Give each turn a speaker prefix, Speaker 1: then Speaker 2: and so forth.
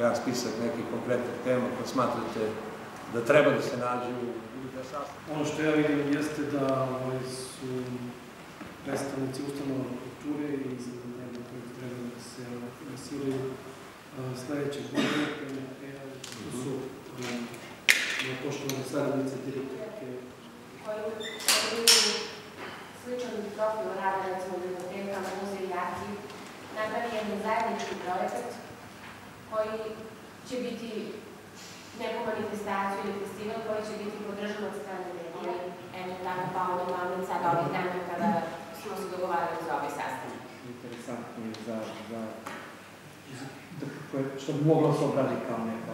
Speaker 1: jedan spisak nekih konkretnih tema koje smatrate da treba da se nađu ili da.
Speaker 2: Ono što ja vidim jeste da ovaj, su predstavnici ustanova kulture i izgledanja koji treba da se finansiraju sledeće godine, to su um, poštovane saradnice direktorke.
Speaker 3: Sličan profil rada, recimo bibliotekama, muzej i arhiv, napravi jedan zajednički projekat koji će biti neku manifestaciju ili festival koji će biti podržan od strane medija. Eto, tako pa ono glavnica sad ovih dana kada smo se dogovarali za ovaj sastanak.
Speaker 4: interesantni za, za, za, da, koje, što bi moglo se obrati kao neka.